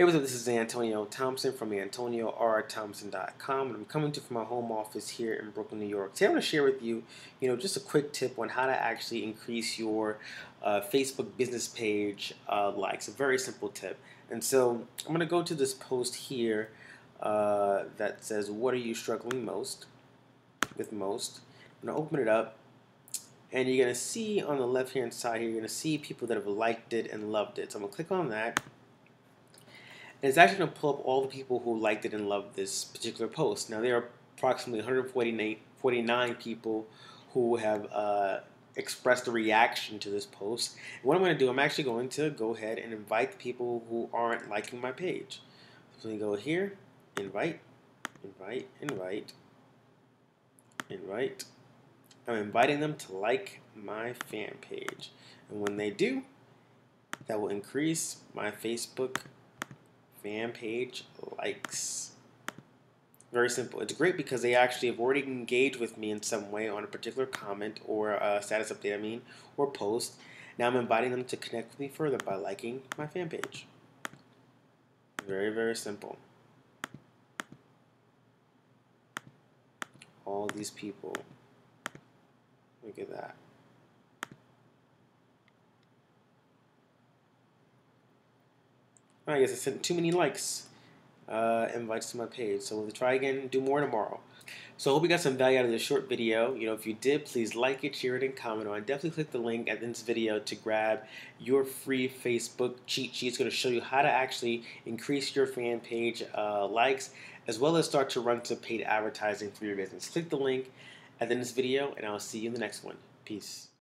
Hey, what's up? This is Antonio Thompson from AntonioRThompson.com, and I'm coming to you from my home office here in Brooklyn, New York. Today, I'm going to share with you, you know, just a quick tip on how to actually increase your uh, Facebook business page uh, likes. A very simple tip. And so, I'm going to go to this post here uh, that says, "What are you struggling most with most?" I'm going to open it up, and you're going to see on the left-hand side here, you're going to see people that have liked it and loved it. So I'm going to click on that. And it's actually going to pull up all the people who liked it and loved this particular post. Now, there are approximately 149 people who have uh, expressed a reaction to this post. And what I'm going to do, I'm actually going to go ahead and invite the people who aren't liking my page. So we go here, invite, invite, invite, invite. I'm inviting them to like my fan page. And when they do, that will increase my Facebook fan page likes. Very simple. It's great because they actually have already engaged with me in some way on a particular comment or a status update, I mean, or post. Now I'm inviting them to connect with me further by liking my fan page. Very, very simple. All these people. Look at that. I guess I sent too many likes, uh, invites to my page. So we'll try again, do more tomorrow. So I hope you got some value out of this short video. You know, if you did, please like it, share it, and comment on it. Definitely click the link at this video to grab your free Facebook cheat sheet. It's going to show you how to actually increase your fan page uh, likes, as well as start to run some paid advertising for your business. Click the link at the end of this video, and I'll see you in the next one. Peace.